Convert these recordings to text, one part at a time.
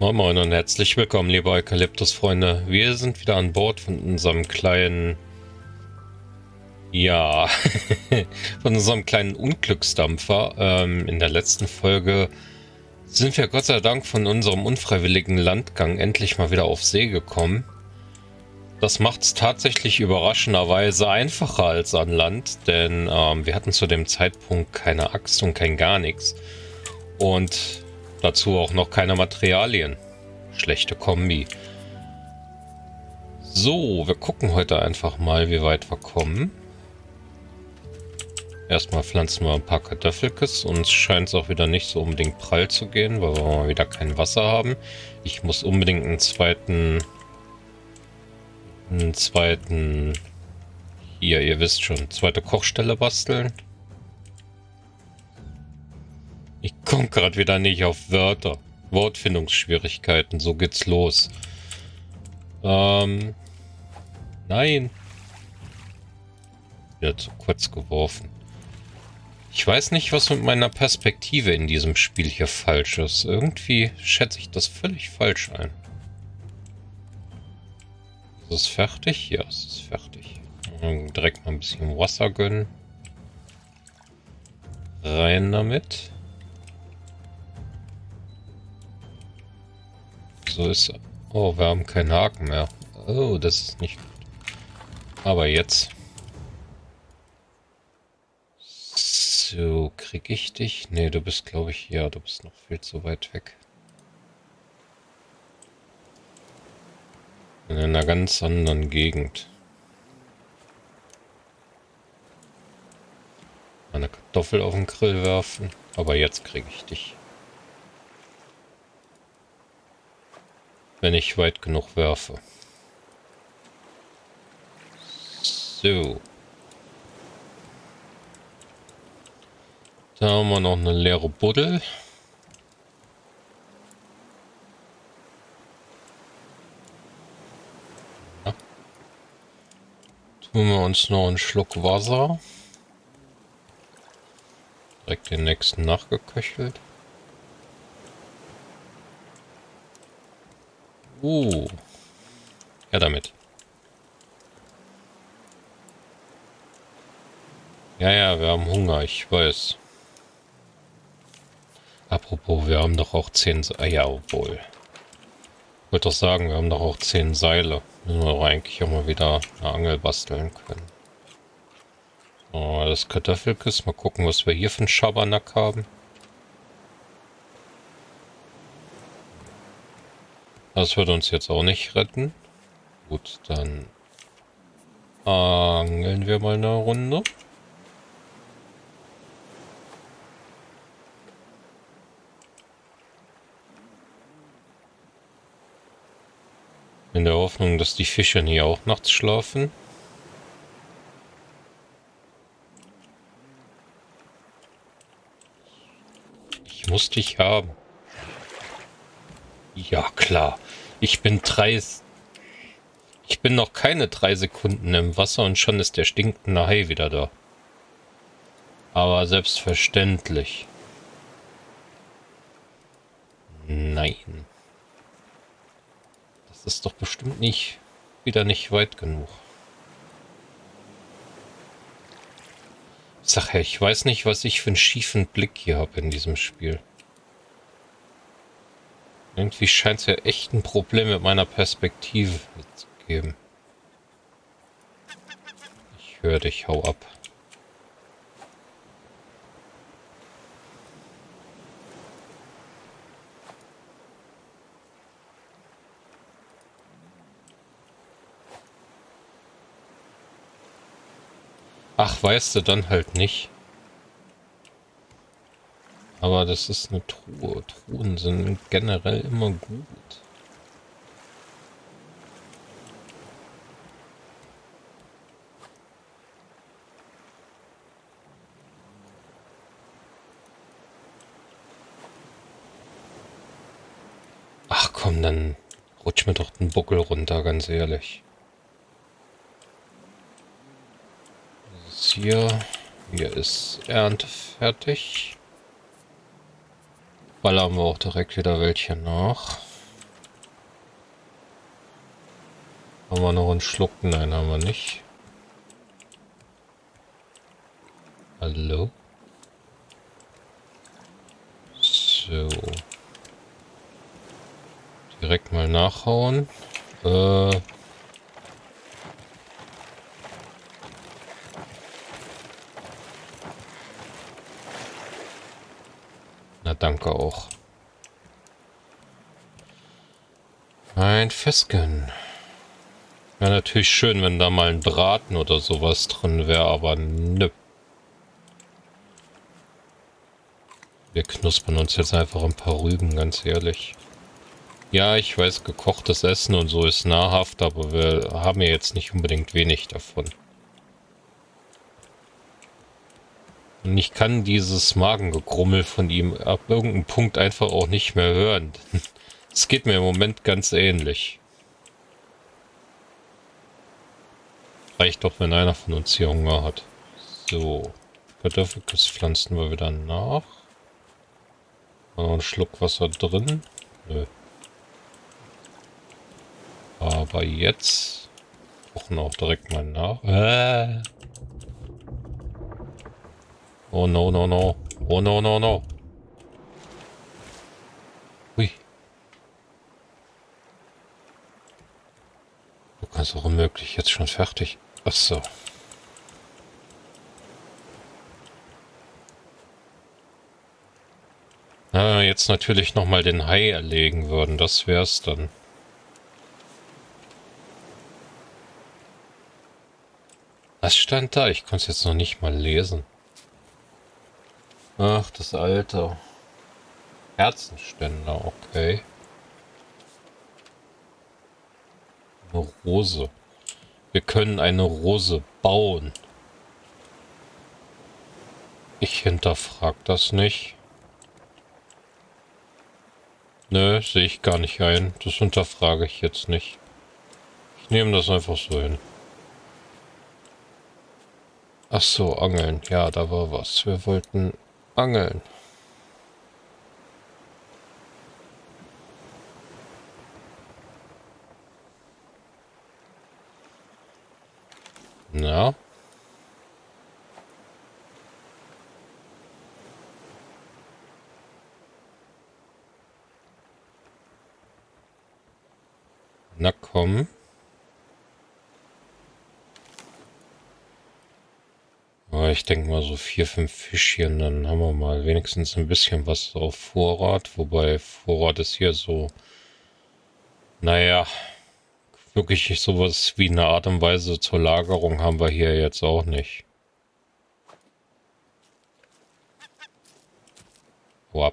Moin Moin und herzlich willkommen, liebe Eukalyptus-Freunde. Wir sind wieder an Bord von unserem kleinen... Ja, von unserem kleinen Unglücksdampfer. Ähm, in der letzten Folge sind wir Gott sei Dank von unserem unfreiwilligen Landgang endlich mal wieder auf See gekommen. Das macht es tatsächlich überraschenderweise einfacher als an Land, denn ähm, wir hatten zu dem Zeitpunkt keine Axt und kein gar nichts. Und Dazu auch noch keine Materialien. Schlechte Kombi. So, wir gucken heute einfach mal, wie weit wir kommen. Erstmal pflanzen wir ein paar Kartoffelkes. Uns scheint es auch wieder nicht so unbedingt prall zu gehen, weil wir mal wieder kein Wasser haben. Ich muss unbedingt einen zweiten... Einen zweiten... Hier, ihr wisst schon, zweite Kochstelle basteln. Ich komme gerade wieder nicht auf Wörter. Wortfindungsschwierigkeiten, so geht's los. Ähm. Nein. Wieder zu kurz geworfen. Ich weiß nicht, was mit meiner Perspektive in diesem Spiel hier falsch ist. Irgendwie schätze ich das völlig falsch ein. Ist es fertig? Ja, es ist fertig. Direkt mal ein bisschen Wasser gönnen. Rein damit. So ist... Oh, wir haben keinen Haken mehr. Oh, das ist nicht gut. Aber jetzt... So, krieg ich dich? Nee, du bist, glaube ich, ja, du bist noch viel zu weit weg. In einer ganz anderen Gegend. Eine Kartoffel auf den Grill werfen. Aber jetzt kriege ich dich. Wenn ich weit genug werfe. So. Da haben wir noch eine leere Buddel. Ja. Tun wir uns noch einen Schluck Wasser. Direkt den nächsten nachgeköchelt. Uh. Ja, damit. Ja, ja, wir haben Hunger, ich weiß. Apropos, wir haben doch auch zehn... Se ah, ja, obwohl. Ich wollte doch sagen, wir haben doch auch zehn Seile. Müssen wir doch eigentlich auch mal wieder eine Angel basteln können. So, das Kartoffelkiss. Mal gucken, was wir hier für einen Schabernack haben. Das wird uns jetzt auch nicht retten. Gut, dann angeln wir mal eine Runde. In der Hoffnung, dass die Fische hier auch nachts schlafen. Ich muss dich haben. Ja, klar. Ich bin drei... Ich bin noch keine drei Sekunden im Wasser und schon ist der stinkende Hai wieder da. Aber selbstverständlich. Nein. Das ist doch bestimmt nicht... wieder nicht weit genug. Ja, ich weiß nicht, was ich für einen schiefen Blick hier habe in diesem Spiel. Irgendwie scheint es ja echt ein Problem mit meiner Perspektive zu geben. Ich höre dich, hau ab. Ach, weißt du, dann halt nicht. Aber das ist eine Truhe. Truhen sind generell immer gut. Ach komm, dann rutsch mir doch den Buckel runter, ganz ehrlich. Hier. Hier ist Ernte fertig ballern wir auch direkt wieder welche nach. Haben wir noch einen Schluck? Nein, haben wir nicht. Hallo? So. Direkt mal nachhauen. Äh, Na, danke auch. Ein Fesken. Wäre natürlich schön, wenn da mal ein Braten oder sowas drin wäre, aber nö. Wir knuspern uns jetzt einfach ein paar Rüben, ganz ehrlich. Ja, ich weiß, gekochtes Essen und so ist nahrhaft, aber wir haben ja jetzt nicht unbedingt wenig davon. Und ich kann dieses Magengegrummel von ihm ab irgendeinem Punkt einfach auch nicht mehr hören. Es geht mir im Moment ganz ähnlich. Reicht doch, wenn einer von uns hier Hunger hat. So. Kartoffelkuss pflanzen wir wieder nach. Noch einen Schluck Wasser drin. Nö. Aber jetzt kochen auch direkt mal nach. Äh. Oh no, no, no. Oh no, no, no. Hui. Du kannst auch unmöglich jetzt schon fertig. Ach so. Na, jetzt natürlich nochmal den Hai erlegen würden, das wär's dann. Was stand da? Ich konnte es jetzt noch nicht mal lesen. Ach, das alte. Herzenständer, okay. Eine Rose. Wir können eine Rose bauen. Ich hinterfrag das nicht. Nö, sehe ich gar nicht ein. Das hinterfrage ich jetzt nicht. Ich nehme das einfach so hin. Ach so, Angeln. Ja, da war was. Wir wollten angeln. Na? Na komm. Aber ich denke mal so vier, fünf Fischchen, dann haben wir mal wenigstens ein bisschen was auf Vorrat. Wobei Vorrat ist hier so, naja, wirklich sowas wie eine Art und Weise zur Lagerung haben wir hier jetzt auch nicht. Hau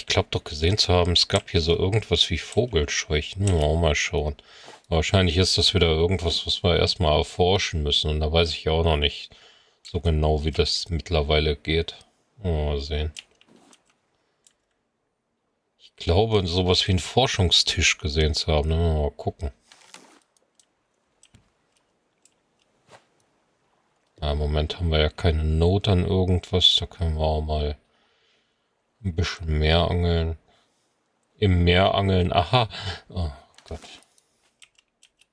Ich glaube doch gesehen zu haben, es gab hier so irgendwas wie Vogelscheuchen. Auch mal schauen. Wahrscheinlich ist das wieder irgendwas, was wir erstmal erforschen müssen. Und da weiß ich ja auch noch nicht so genau, wie das mittlerweile geht. Mal sehen glaube, sowas wie einen Forschungstisch gesehen zu haben. Mal gucken. Ja, Im Moment haben wir ja keine Not an irgendwas. Da können wir auch mal ein bisschen mehr angeln. Im Meer angeln. Aha. Oh Gott.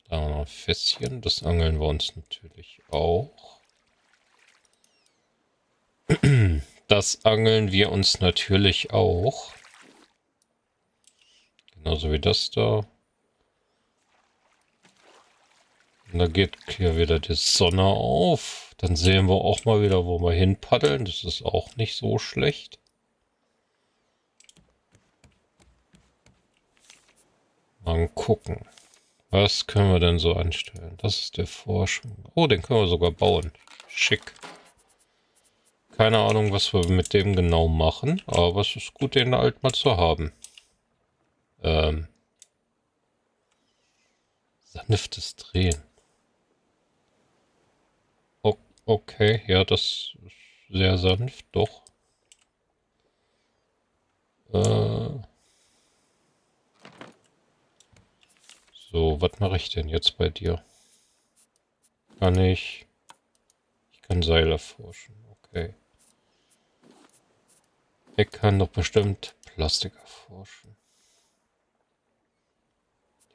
Da haben wir noch ein Fässchen. Das angeln wir uns natürlich auch. Das angeln wir uns natürlich auch. Genauso wie das da. Und da geht hier wieder die Sonne auf. Dann sehen wir auch mal wieder, wo wir hin paddeln. Das ist auch nicht so schlecht. Mal gucken. Was können wir denn so anstellen? Das ist der Forschung. Oh, den können wir sogar bauen. Schick. Keine Ahnung, was wir mit dem genau machen, aber es ist gut, den halt mal zu haben. Ähm, sanftes Drehen. O okay, ja, das ist sehr sanft, doch. Äh, so, was mache ich denn jetzt bei dir? Kann ich... Ich kann Seile forschen, okay. Er kann doch bestimmt Plastik erforschen.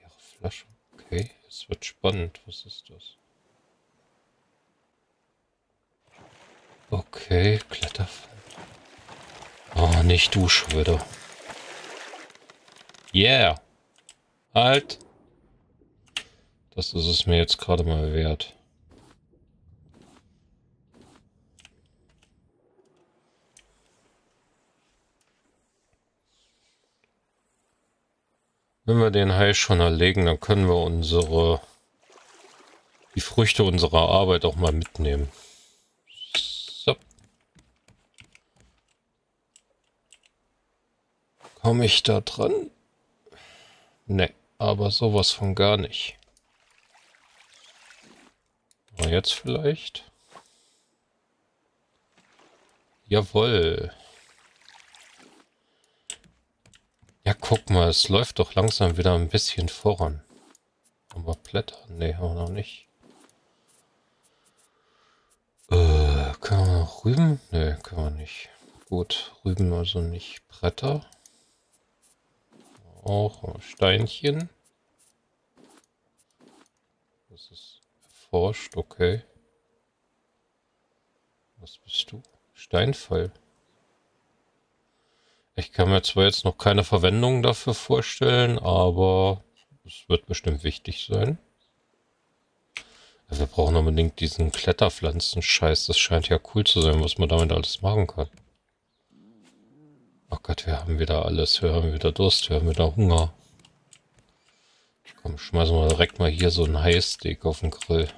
Ihre Flasche. Okay, es wird spannend. Was ist das? Okay, Kletterfall. Oh, nicht du schon wieder. Yeah. Halt. Das ist es mir jetzt gerade mal wert. Wenn wir den Hai schon erlegen, dann können wir unsere die Früchte unserer Arbeit auch mal mitnehmen. So. Komme ich da dran? Ne, aber sowas von gar nicht. Aber jetzt vielleicht? Jawohl. Ja, guck mal, es läuft doch langsam wieder ein bisschen voran. Haben wir Blätter? Ne, haben wir noch nicht. Äh, können wir noch Rüben? Ne, können wir nicht. Gut, Rüben also nicht. Bretter. Auch Steinchen. Das ist erforscht, okay. Was bist du? Steinfall. Ich kann mir zwar jetzt noch keine Verwendung dafür vorstellen, aber es wird bestimmt wichtig sein. Wir brauchen unbedingt diesen Kletterpflanzen-Scheiß. Das scheint ja cool zu sein, was man damit alles machen kann. Oh Gott, wir haben wieder alles. Wir haben wieder Durst, wir haben wieder Hunger. Komm, schmeißen wir direkt mal hier so ein Highsteak auf den Grill.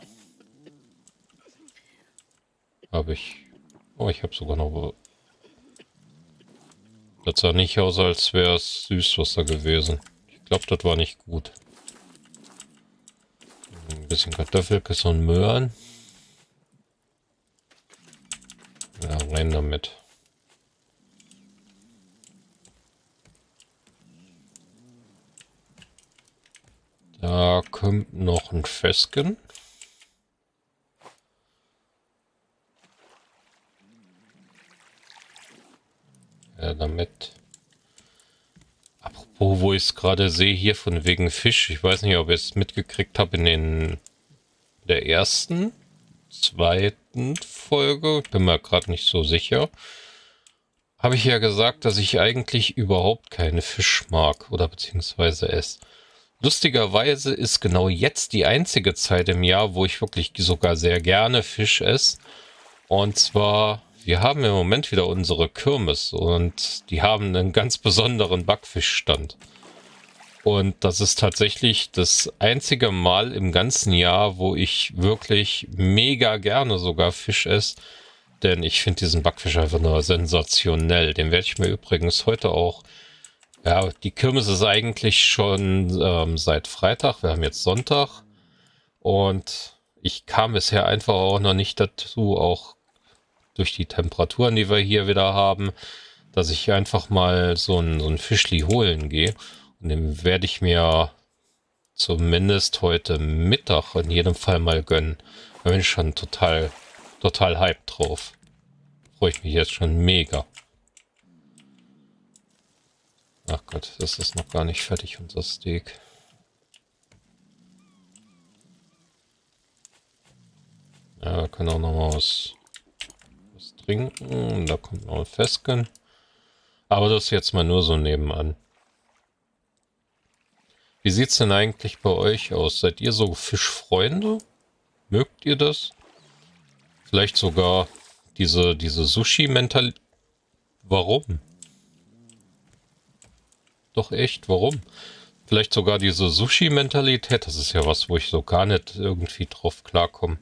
Habe ich. Oh, ich habe sogar noch das sah nicht aus, als wäre es Süßwasser gewesen. Ich glaube, das war nicht gut. Ein bisschen Kartoffelkissen und Möhren. Ja, rein damit. Da kommt noch ein Fesken. äh, damit. Apropos, wo ich es gerade sehe, hier von wegen Fisch. Ich weiß nicht, ob ich es mitgekriegt habe in den der ersten, zweiten Folge. Bin mir gerade nicht so sicher. Habe ich ja gesagt, dass ich eigentlich überhaupt keine Fisch mag oder beziehungsweise esse. Lustigerweise ist genau jetzt die einzige Zeit im Jahr, wo ich wirklich sogar sehr gerne Fisch esse. Und zwar wir haben im Moment wieder unsere Kirmes und die haben einen ganz besonderen Backfischstand. Und das ist tatsächlich das einzige Mal im ganzen Jahr, wo ich wirklich mega gerne sogar Fisch esse. Denn ich finde diesen Backfisch einfach nur sensationell. Den werde ich mir übrigens heute auch... Ja, die Kirmes ist eigentlich schon ähm, seit Freitag. Wir haben jetzt Sonntag. Und ich kam bisher einfach auch noch nicht dazu, auch durch die Temperaturen, die wir hier wieder haben, dass ich einfach mal so ein, so ein Fischli holen gehe. Und den werde ich mir zumindest heute Mittag in jedem Fall mal gönnen. Da bin ich schon total, total hyped drauf. Freue ich mich jetzt schon mega. Ach Gott, das ist noch gar nicht fertig, unser Steak. Ja, wir können auch noch mal was trinken. Da kommt noch ein Fesken. Aber das jetzt mal nur so nebenan. Wie sieht es denn eigentlich bei euch aus? Seid ihr so Fischfreunde? Mögt ihr das? Vielleicht sogar diese, diese Sushi-Mentalität. Warum? Doch echt, warum? Vielleicht sogar diese Sushi-Mentalität. Das ist ja was, wo ich so gar nicht irgendwie drauf klarkomme.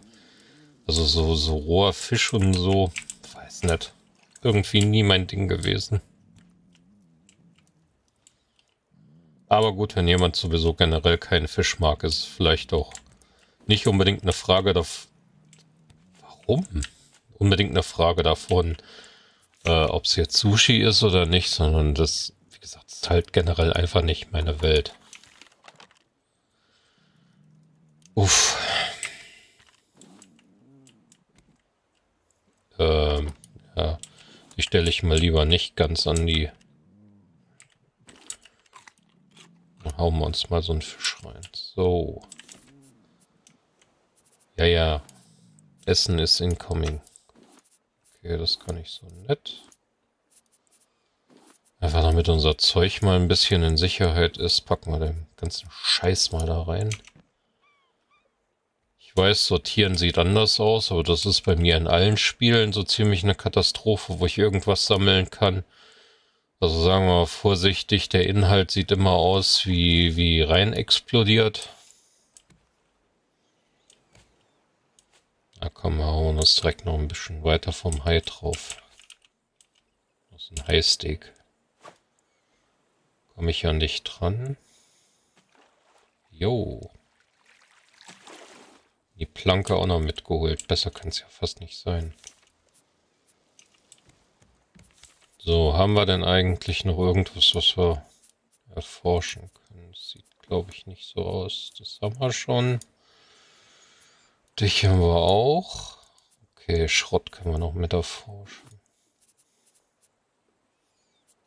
Also so, so roher Fisch und so weiß nicht. Irgendwie nie mein Ding gewesen. Aber gut, wenn jemand sowieso generell keinen Fisch mag, ist vielleicht auch nicht unbedingt eine Frage davon. Warum? Unbedingt eine Frage davon, äh, ob es jetzt Sushi ist oder nicht, sondern das, gesagt, ist halt generell einfach nicht meine Welt. Uff. Ähm, ja, die stelle ich mal lieber nicht ganz an die hauen wir uns mal so einen Fisch rein. So. Ja, ja. Essen ist incoming. Okay, das kann ich so nett. Einfach damit unser Zeug mal ein bisschen in Sicherheit ist, packen wir den ganzen Scheiß mal da rein. Ich weiß, sortieren sieht anders aus, aber das ist bei mir in allen Spielen so ziemlich eine Katastrophe, wo ich irgendwas sammeln kann. Also sagen wir mal vorsichtig, der Inhalt sieht immer aus wie, wie rein explodiert. Da kommen wir hauen uns direkt noch ein bisschen weiter vom Hai drauf. Das ist ein Hai-Steak. Komme ich ja nicht dran. Jo. Die Planke auch noch mitgeholt. Besser kann es ja fast nicht sein. So, haben wir denn eigentlich noch irgendwas, was wir erforschen können? Das sieht, glaube ich, nicht so aus. Das haben wir schon. Dich haben wir auch. Okay, Schrott können wir noch mit erforschen.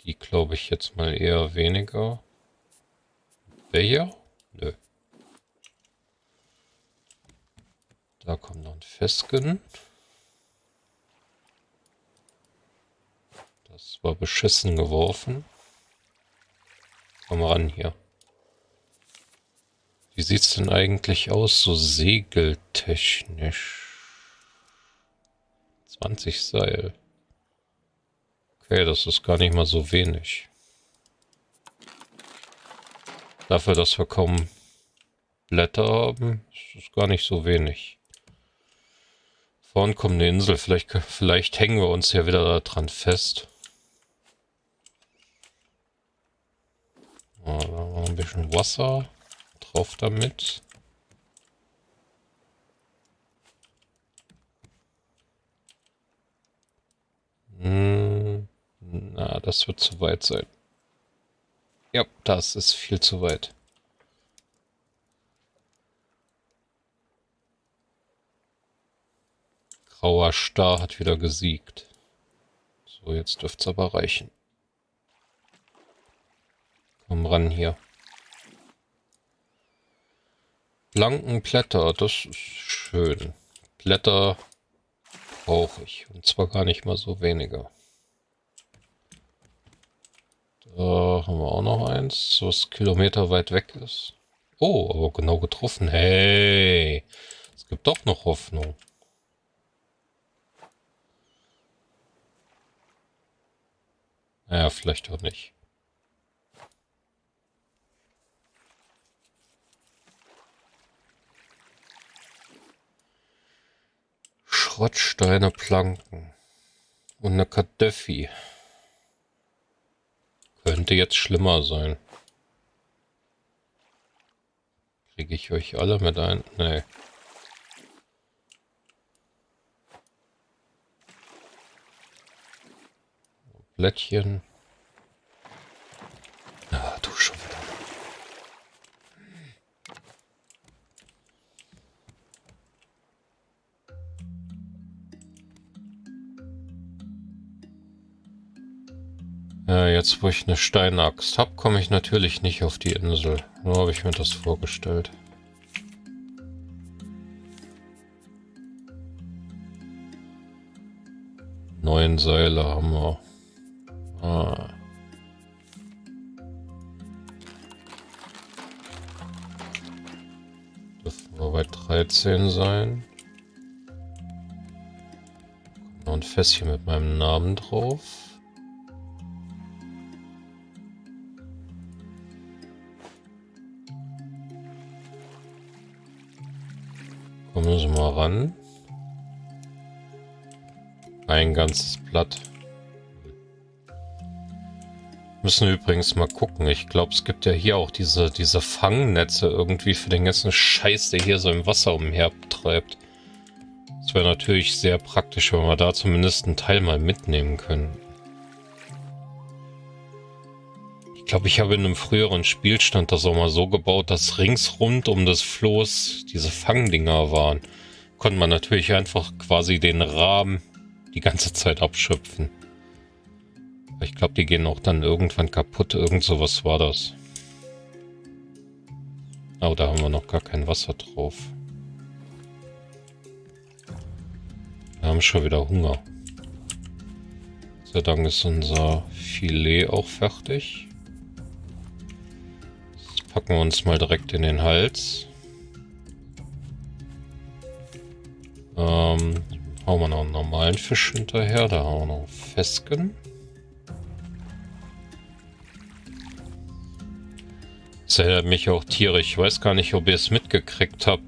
Die glaube ich jetzt mal eher weniger. Welcher? Nö. Da kommt noch ein Fesken. Das war beschissen geworfen. Komm ran hier. Wie sieht's denn eigentlich aus, so segeltechnisch? 20 Seil. Okay, das ist gar nicht mal so wenig. Dafür, dass wir kaum Blätter haben, ist es gar nicht so wenig. Vorne kommt eine Insel, vielleicht, vielleicht hängen wir uns ja wieder da dran fest. Wir ein bisschen Wasser drauf damit. Hm. Na, das wird zu weit sein. Ja, das ist viel zu weit. Grauer Star hat wieder gesiegt. So, jetzt dürfte es aber reichen. Komm ran hier. Blanken Blätter, das ist schön. Blätter brauche ich. Und zwar gar nicht mal so weniger. Da haben wir auch noch eins, was Kilometer weit weg ist. Oh, aber genau getroffen. Hey, es gibt doch noch Hoffnung. Naja, vielleicht auch nicht. Schrottsteine, Planken und eine Kadeffi. Könnte jetzt schlimmer sein. Kriege ich euch alle mit ein? Nee. Blättchen. Ah, du schon wieder. Ja, jetzt wo ich eine Steinaxt habe, komme ich natürlich nicht auf die Insel. Nur habe ich mir das vorgestellt. Neun Seile haben wir. Ah. Dürfen wir bei 13 sein. Noch ein Fässchen mit meinem Namen drauf. Ran. Ein ganzes Blatt. Müssen übrigens mal gucken. Ich glaube, es gibt ja hier auch diese, diese Fangnetze irgendwie für den ganzen Scheiß, der hier so im Wasser umhertreibt. Das wäre natürlich sehr praktisch, wenn wir da zumindest einen Teil mal mitnehmen können. Ich glaube, ich habe in einem früheren Spielstand das auch mal so gebaut, dass ringsrund um das Floß diese Fangdinger waren. Konnte man natürlich einfach quasi den Rahmen die ganze Zeit abschöpfen. Ich glaube, die gehen auch dann irgendwann kaputt. Irgend sowas war das. Oh, da haben wir noch gar kein Wasser drauf. Wir haben schon wieder Hunger. Sei Dank ist unser Filet auch fertig. Das packen wir uns mal direkt in den Hals. Ähm, hauen wir noch einen normalen Fisch hinterher. Da haben wir noch Fesken. Das erinnert mich auch tierisch. Ich weiß gar nicht, ob ihr es mitgekriegt habt.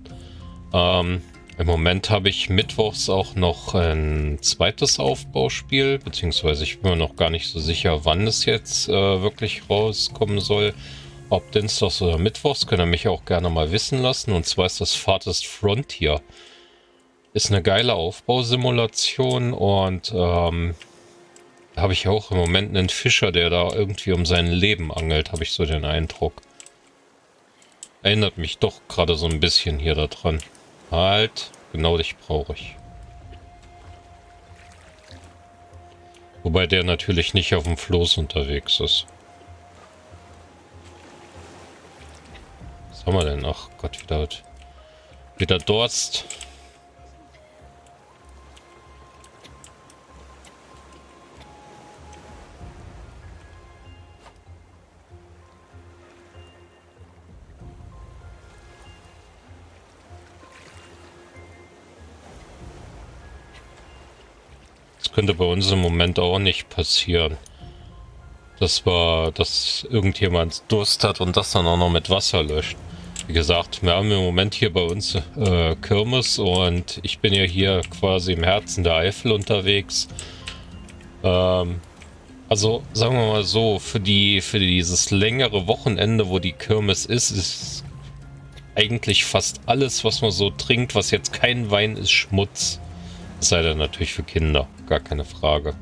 Ähm, Im Moment habe ich mittwochs auch noch ein zweites Aufbauspiel, beziehungsweise ich bin mir noch gar nicht so sicher, wann es jetzt äh, wirklich rauskommen soll. Ob Dienstags oder Mittwochs, könnt ihr mich auch gerne mal wissen lassen. Und zwar ist das Farthest Frontier. Ist eine geile Aufbausimulation und ähm, da habe ich auch im Moment einen Fischer, der da irgendwie um sein Leben angelt, habe ich so den Eindruck. Erinnert mich doch gerade so ein bisschen hier daran. Halt, genau dich brauche ich. Wobei der natürlich nicht auf dem Floß unterwegs ist. Was haben wir denn? Ach Gott, wieder, wieder Durst. Könnte bei uns im Moment auch nicht passieren. Das war, dass irgendjemand Durst hat und das dann auch noch mit Wasser löscht. Wie gesagt, wir haben im Moment hier bei uns äh, Kirmes und ich bin ja hier quasi im Herzen der Eifel unterwegs. Ähm, also sagen wir mal so, für die für dieses längere Wochenende, wo die Kirmes ist, ist eigentlich fast alles, was man so trinkt, was jetzt kein Wein ist, Schmutz. Sei denn natürlich für Kinder, gar keine Frage.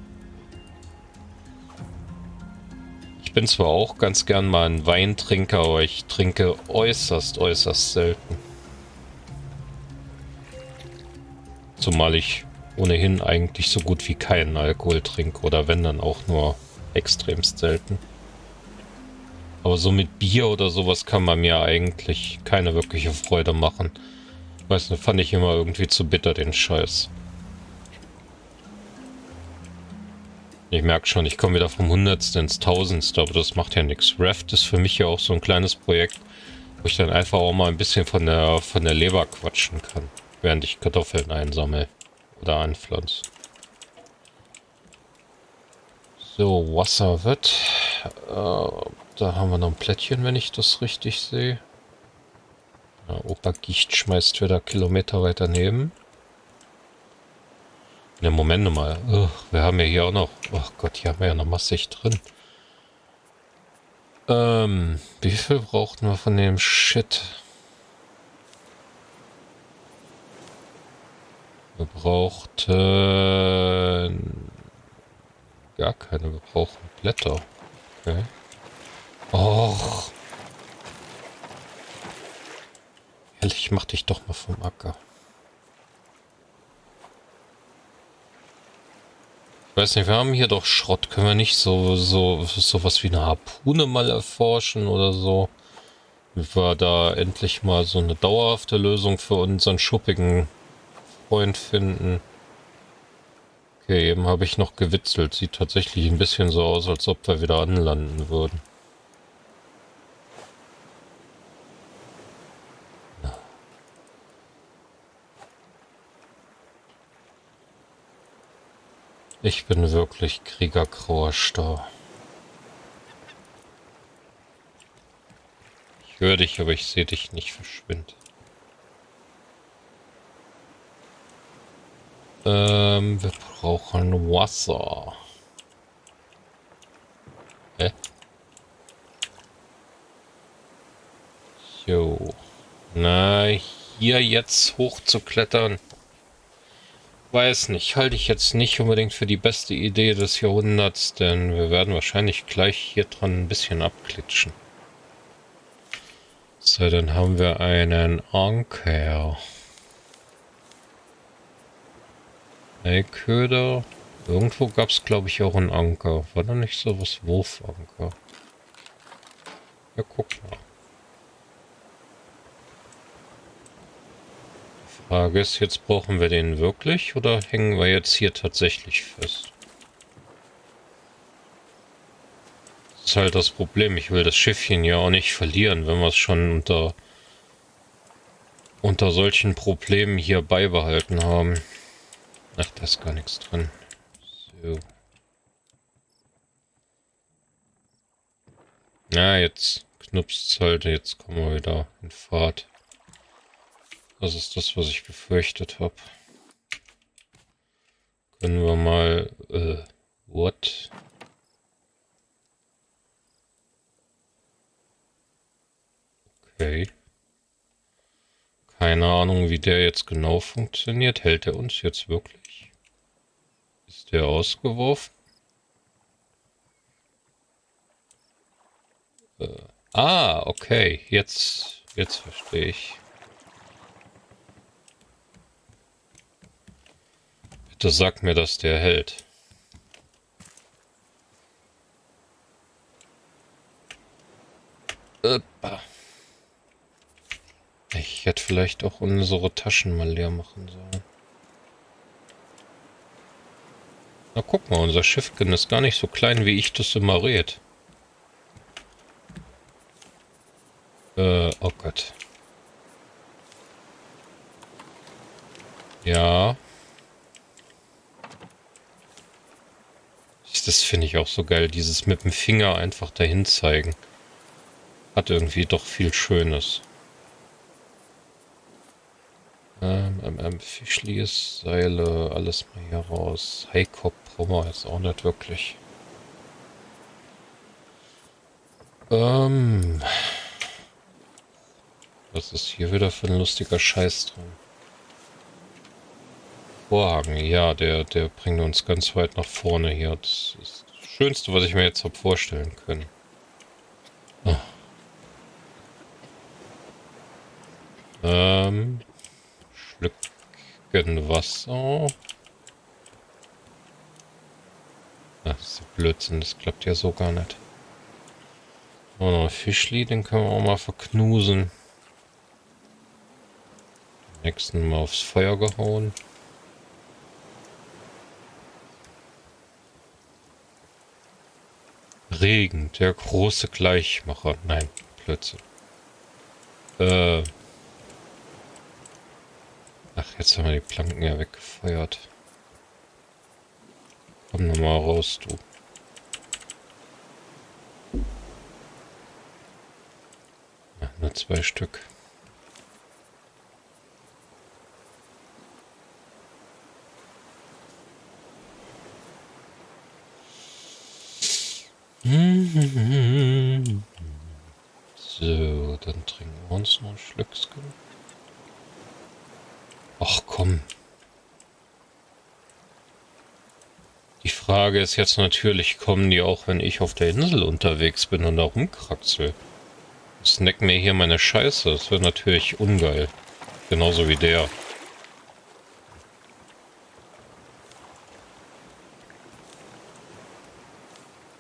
Ich bin zwar auch ganz gern mal ein Weintrinker, aber ich trinke äußerst, äußerst selten. Zumal ich ohnehin eigentlich so gut wie keinen Alkohol trinke oder wenn dann auch nur extremst selten. Aber so mit Bier oder sowas kann man mir eigentlich keine wirkliche Freude machen. Weiß nicht, fand ich immer irgendwie zu bitter den Scheiß. Ich merke schon, ich komme wieder vom Hundertsten ins Tausendste, aber das macht ja nichts. Raft ist für mich ja auch so ein kleines Projekt, wo ich dann einfach auch mal ein bisschen von der, von der Leber quatschen kann, während ich Kartoffeln einsammle oder einpflanze. So, Wasser wird. Äh, da haben wir noch ein Plättchen, wenn ich das richtig sehe. Ja, Opa Gicht schmeißt wieder Kilometer weiter neben. Ne, Moment mal. Oh, wir haben ja hier auch noch... Oh Gott, hier haben wir ja noch massig drin. Ähm, wie viel brauchten wir von dem Shit? Wir brauchten... Gar keine, wir brauchen Blätter. Okay. Och. Ehrlich, mach dich doch mal vom Acker. Weiß nicht, wir haben hier doch Schrott. Können wir nicht so, so, sowas wie eine Harpune mal erforschen oder so? Wir da endlich mal so eine dauerhafte Lösung für unseren schuppigen Freund finden. Okay, eben habe ich noch gewitzelt. Sieht tatsächlich ein bisschen so aus, als ob wir wieder anlanden würden. Ich bin wirklich Krieger Grauer Star. Ich höre dich, aber ich sehe dich nicht. Verschwind. Ähm, wir brauchen Wasser. Hä? Jo. Na, hier jetzt hoch zu klettern weiß nicht, halte ich jetzt nicht unbedingt für die beste Idee des Jahrhunderts, denn wir werden wahrscheinlich gleich hier dran ein bisschen abklitschen. So, dann haben wir einen Anker. Eiköder. Irgendwo gab es, glaube ich, auch einen Anker. War da nicht so was Wurfanker? Ja, guck mal. Frage ist jetzt, brauchen wir den wirklich oder hängen wir jetzt hier tatsächlich fest? Das ist halt das Problem. Ich will das Schiffchen ja auch nicht verlieren, wenn wir es schon unter, unter solchen Problemen hier beibehalten haben. Ach, da ist gar nichts drin. So. Na, jetzt knupst halt. Jetzt kommen wir wieder in Fahrt. Das ist das, was ich befürchtet habe. Können wir mal... Äh, what? Okay. Keine Ahnung, wie der jetzt genau funktioniert. Hält er uns jetzt wirklich? Ist der ausgeworfen? Äh, ah, okay. Jetzt, jetzt verstehe ich. Bitte sag mir, dass der hält. Uppa. Ich hätte vielleicht auch unsere Taschen mal leer machen sollen. Na guck mal, unser Schiffchen ist gar nicht so klein, wie ich das immer red. Äh, oh Gott. Ja. Das finde ich auch so geil, dieses mit dem Finger einfach dahin zeigen. Hat irgendwie doch viel Schönes. Ähm, ähm, ähm, Fischlies, Seile, alles mal hier raus. Heikop wir jetzt auch nicht wirklich. Ähm, was ist hier wieder für ein lustiger Scheiß drin? Vorhang, ja, der, der bringt uns ganz weit nach vorne hier. Das ist das Schönste, was ich mir jetzt habe vorstellen können. Oh. Ähm, Schlücken Wasser. Ach, das ist Blödsinn, das klappt ja so gar nicht. Oh, noch ein Fischli, den können wir auch mal verknusen. Nächsten Mal aufs Feuer gehauen. Regen, der große Gleichmacher. Nein, Blödsinn. Äh, Ach, jetzt haben wir die Planken ja weggefeuert. Komm nochmal raus, du. Ach, nur zwei Stück. So, dann trinken wir uns noch ein Schlückchen. Ach komm. Die Frage ist jetzt natürlich, kommen die auch, wenn ich auf der Insel unterwegs bin und da rumkraxel? Snack mir hier meine Scheiße. Das wird natürlich ungeil. Genauso wie der.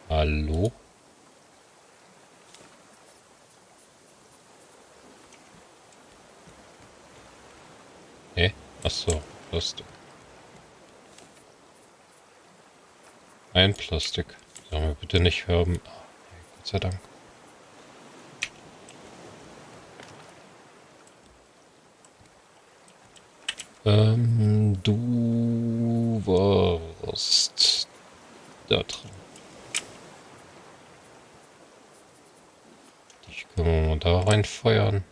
Hallo? Achso, Plastik. Ein Plastik. Bitte nicht. Ah, Gott sei Dank. Ähm, du warst da drin. Können wir mal da reinfeuern.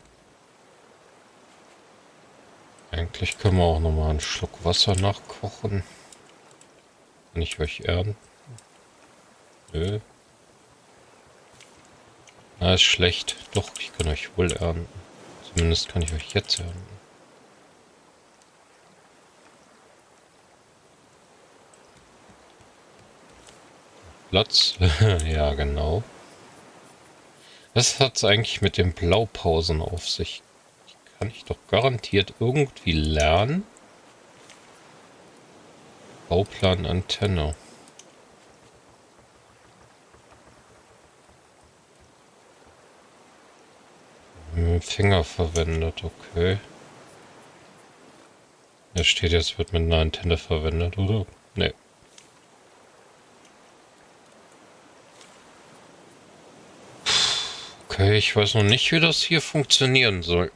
Eigentlich können wir auch noch mal einen Schluck Wasser nachkochen. Kann ich euch ernten? Nö. Na, ist schlecht. Doch, ich kann euch wohl ernten. Zumindest kann ich euch jetzt ernten. Platz? ja, genau. Was hat es eigentlich mit den Blaupausen auf sich? kann ich doch garantiert irgendwie lernen. Bauplan Antenne. Finger verwendet, okay. Da steht jetzt, wird mit einer Antenne verwendet, oder? Nee. Okay, ich weiß noch nicht, wie das hier funktionieren soll.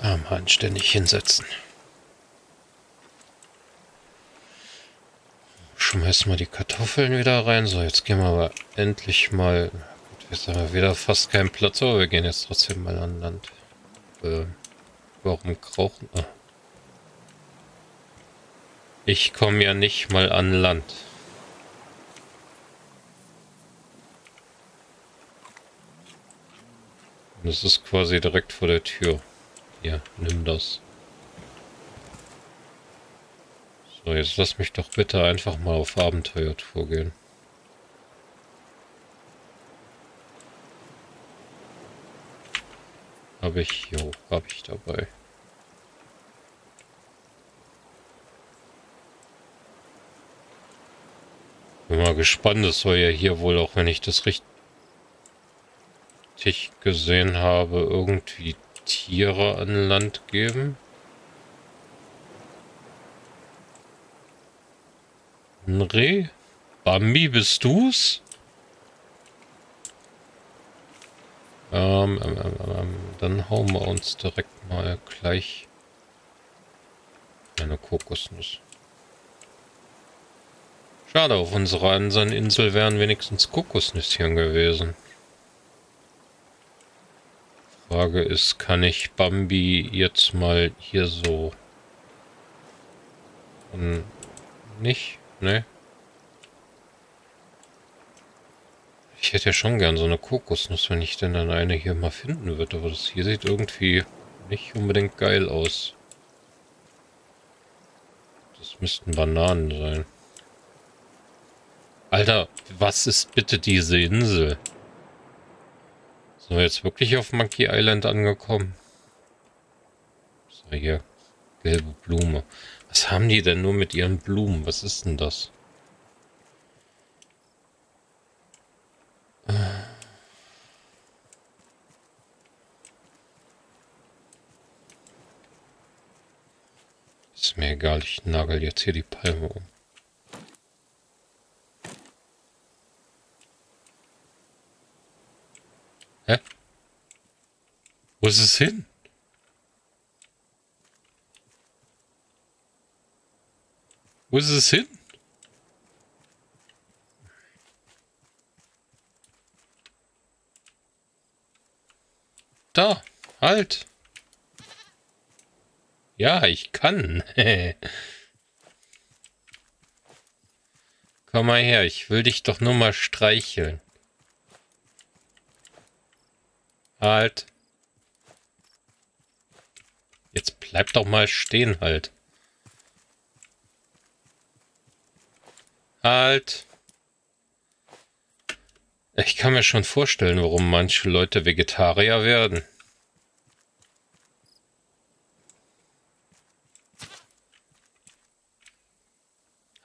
Arm anständig hinsetzen. Wir die Kartoffeln wieder rein. So, jetzt gehen wir aber endlich mal... Gut, jetzt haben wir wieder fast keinen Platz, aber wir gehen jetzt trotzdem mal an Land. Äh, warum krauchen... Ah. Ich komme ja nicht mal an Land. Es ist quasi direkt vor der Tür. Hier, nimm das. So, jetzt lass mich doch bitte einfach mal auf Abenteuertour gehen. Habe ich, jo, habe ich dabei. Bin mal gespannt, es soll ja hier wohl, auch wenn ich das richtig gesehen habe, irgendwie Tiere an Land geben. Ein Reh? Bambi, bist du's? Ähm, ähm, ähm, ähm, dann hauen wir uns direkt mal gleich eine Kokosnuss. Schade, auf unserer anderen Insel wären wenigstens Kokosnüsschen gewesen. Frage ist, kann ich Bambi jetzt mal hier so... Und nicht? Ne? Ich hätte ja schon gern so eine Kokosnuss, wenn ich denn dann eine hier mal finden würde. Aber das hier sieht irgendwie nicht unbedingt geil aus. Das müssten Bananen sein. Alter, was ist bitte diese Insel? Sind wir jetzt wirklich auf Monkey Island angekommen? So, hier. Gelbe Blume. Was haben die denn nur mit ihren Blumen? Was ist denn das? Ist mir egal, ich nagel jetzt hier die Palme um. Hä? Wo ist es hin? Wo ist es hin? Da, halt. Ja, ich kann. Komm mal her, ich will dich doch nur mal streicheln. Halt. Jetzt bleib doch mal stehen halt. Halt. Ich kann mir schon vorstellen, warum manche Leute Vegetarier werden.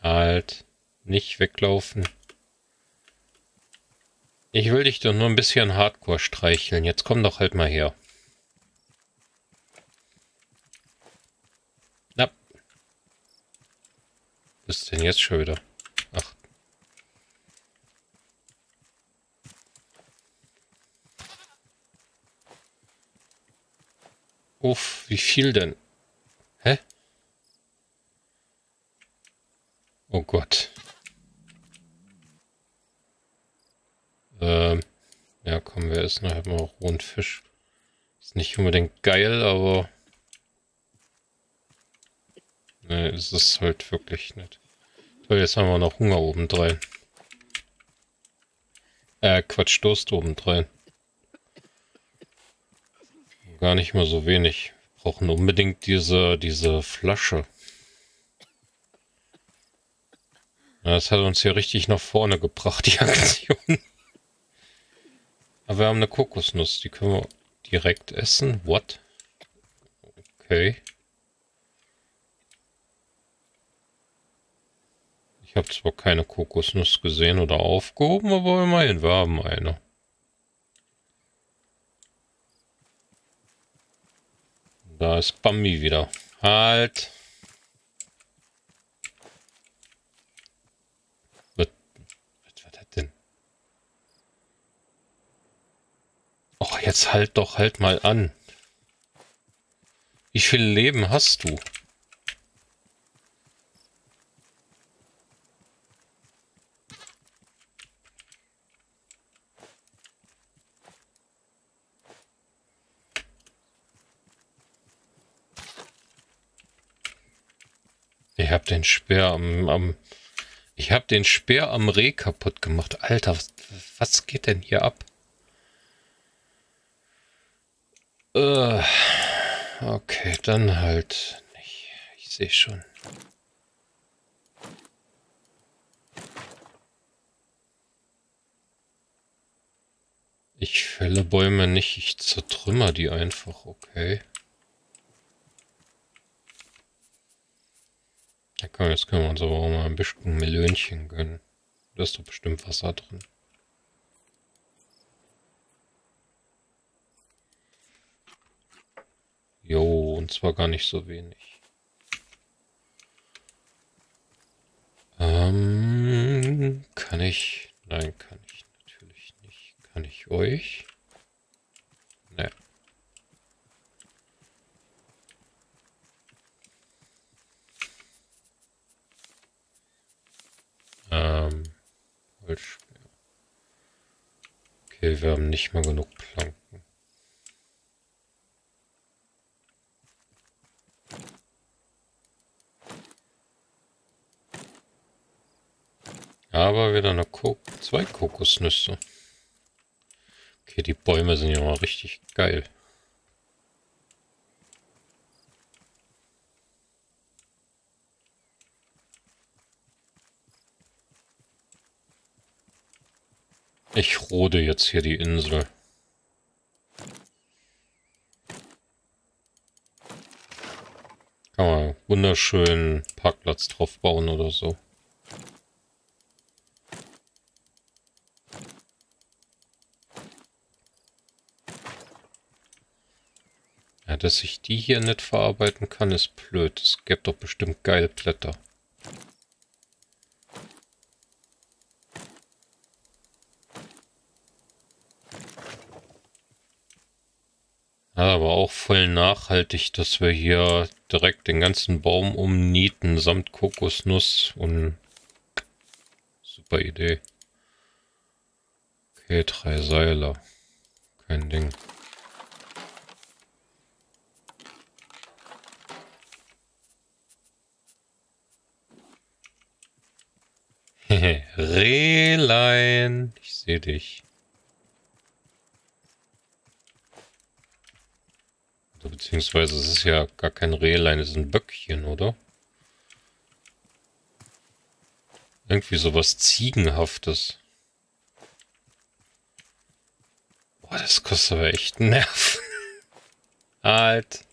Halt. Nicht weglaufen. Ich will dich doch nur ein bisschen Hardcore streicheln. Jetzt komm doch halt mal her. Na. Was ist denn jetzt schon wieder? Uff, wie viel denn? Hä? Oh Gott. Ähm, ja, komm, wir essen halt mal rohen Fisch. Ist nicht unbedingt geil, aber... Ne, ist es halt wirklich nicht. So, jetzt haben wir noch Hunger obendrein. Äh, Quatsch, Durst obendrein gar nicht mal so wenig. Wir brauchen unbedingt diese, diese Flasche. Das hat uns hier richtig nach vorne gebracht, die Aktion. Aber wir haben eine Kokosnuss, die können wir direkt essen. What? Okay. Ich habe zwar keine Kokosnuss gesehen oder aufgehoben, aber immerhin, wir haben eine. Da ist Bambi wieder. Halt. Was, was war das denn? Och, jetzt halt doch halt mal an. Wie viel Leben hast du? Ich hab den Speer am, am ich hab den Speer am Reh kaputt gemacht. Alter, was, was geht denn hier ab? Uh, okay, dann halt nicht. Ich sehe schon. Ich fälle Bäume nicht, ich zertrümmer die einfach, okay. Ja komm, jetzt können wir uns aber auch mal ein bisschen Melönchen gönnen. Da ist doch bestimmt Wasser drin. Jo, und zwar gar nicht so wenig. Ähm, kann ich... Nein, kann ich natürlich nicht. Kann ich euch? Ne. Ähm, Holzspeer. Okay, wir haben nicht mal genug Planken. Aber wieder eine Ko zwei Kokosnüsse. Okay, die Bäume sind ja mal richtig geil. Ich rode jetzt hier die Insel. Kann man wunderschönen Parkplatz drauf bauen oder so. Ja, dass ich die hier nicht verarbeiten kann, ist blöd. Es gibt doch bestimmt geil Blätter. aber auch voll nachhaltig, dass wir hier direkt den ganzen Baum umnieten samt Kokosnuss und super Idee. Okay, drei Seile. Kein Ding. Rehlein, ich sehe dich. Beziehungsweise es ist ja gar kein Rehlein, es ist ein Böckchen, oder? Irgendwie sowas Ziegenhaftes. Boah, das kostet aber echt einen Nerv. halt.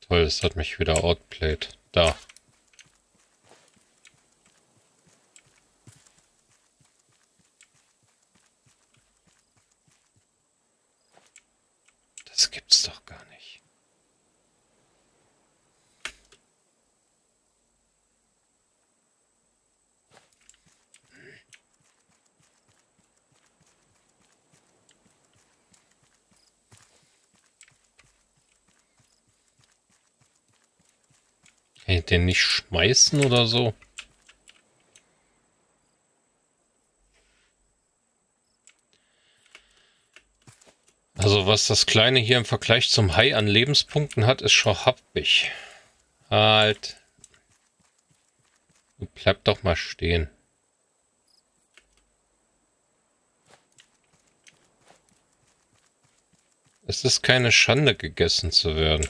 Toll, das hat mich wieder outplayed. Da. Das gibt's doch gar nicht. Kann ich den nicht schmeißen oder so? Also was das Kleine hier im Vergleich zum Hai an Lebenspunkten hat, ist schon happig. Halt. Bleib doch mal stehen. Es ist keine Schande, gegessen zu werden.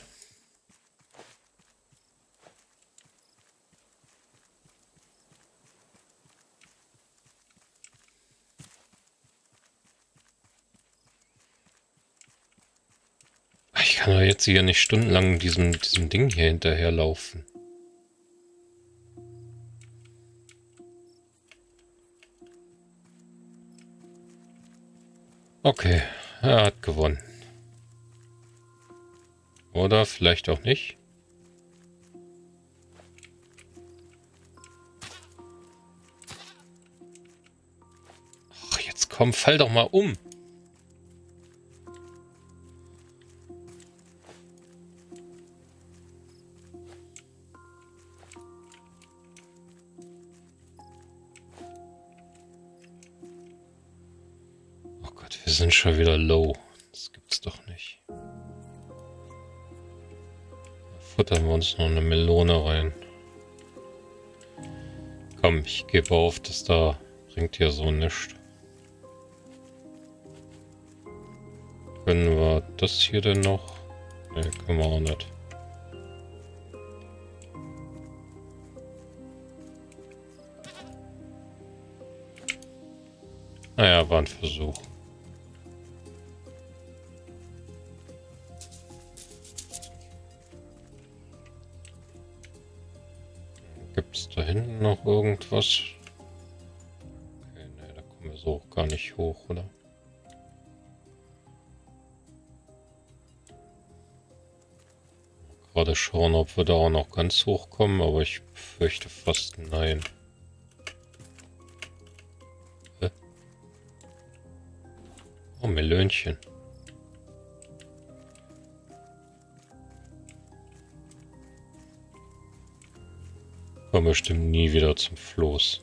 Ich kann doch jetzt hier nicht stundenlang diesem, diesem Ding hier hinterherlaufen. Okay, er hat gewonnen. Oder vielleicht auch nicht. Ach, jetzt komm, fall doch mal um. Sind schon wieder low. Das gibt's doch nicht. futtern wir uns noch eine Melone rein. Komm, ich gebe auf, das da bringt ja so nichts. Können wir das hier denn noch? Ne, können wir auch nicht. Naja, war ein Versuch. Irgendwas? Okay, ne, da kommen wir so gar nicht hoch, oder? Gerade schauen, ob wir da auch noch ganz hoch kommen, aber ich fürchte fast nein. Oh, Melönchen. Kommen bestimmt nie wieder zum Floß.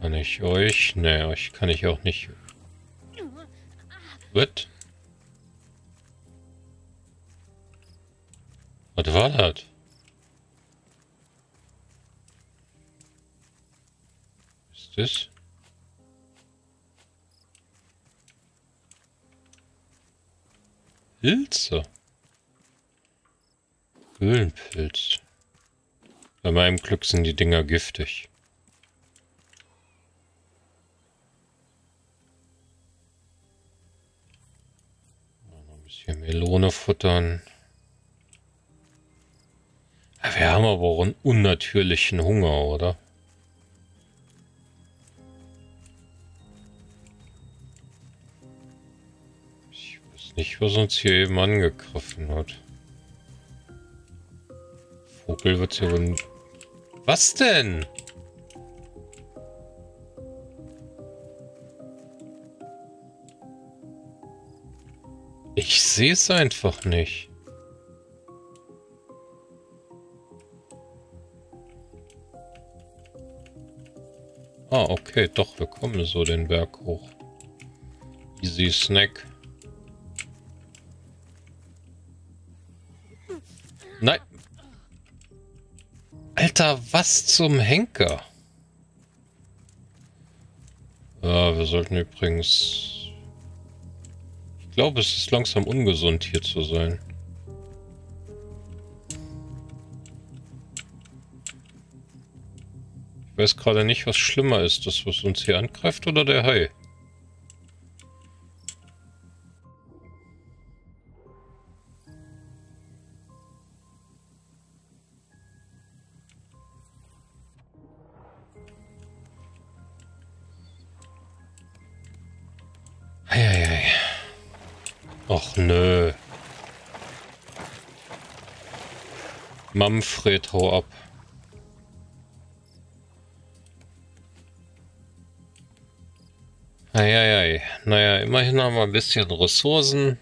Kann ich euch? Ne, euch kann ich auch nicht. Was? Was war das? Ist das? Pilze. Höhlenpilz. Bei meinem Glück sind die Dinger giftig. Noch ein bisschen Melone futtern. Wir haben aber auch einen unnatürlichen Hunger, oder? Nicht, was uns hier eben angegriffen hat. Vogel wird hier wohl... Was denn? Ich sehe es einfach nicht. Ah, okay, doch, wir kommen so den Berg hoch. Easy Snack. Nein. Alter, was zum Henker? Ja, wir sollten übrigens... Ich glaube, es ist langsam ungesund, hier zu sein. Ich weiß gerade nicht, was schlimmer ist, das, was uns hier angreift oder der Hai. Nö. Manfred, hau ab. Eieiei. Naja, immerhin haben wir ein bisschen Ressourcen, ein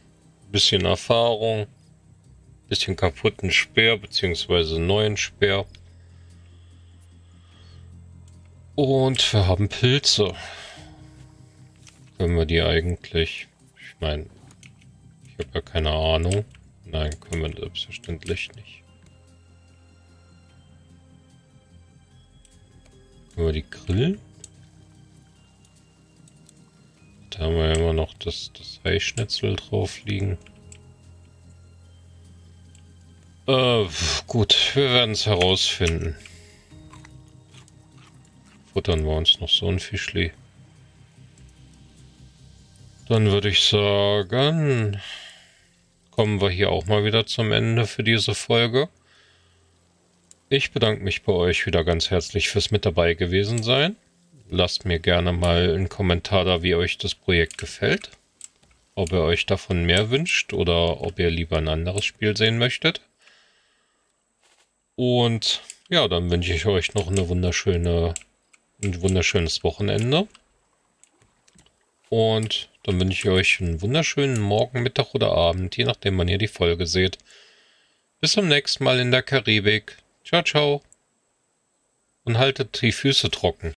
bisschen Erfahrung, ein bisschen kaputten Speer, beziehungsweise neuen Speer. Und wir haben Pilze. Können wir die eigentlich... Ich meine, habe ja keine Ahnung. Nein, können wir selbstverständlich nicht. Können wir die grillen? Da haben wir immer noch das, das Eischnitzel drauf liegen. Äh, gut, wir werden es herausfinden. Futtern wir uns noch so ein Fischli. Dann würde ich sagen, kommen wir hier auch mal wieder zum Ende für diese Folge. Ich bedanke mich bei euch wieder ganz herzlich fürs mit dabei gewesen sein. Lasst mir gerne mal einen Kommentar da, wie euch das Projekt gefällt. Ob ihr euch davon mehr wünscht oder ob ihr lieber ein anderes Spiel sehen möchtet. Und ja, dann wünsche ich euch noch eine wunderschöne, ein wunderschönes Wochenende. Und dann wünsche ich euch einen wunderschönen Morgen, Mittag oder Abend, je nachdem, wann ihr die Folge seht. Bis zum nächsten Mal in der Karibik. Ciao, ciao. Und haltet die Füße trocken.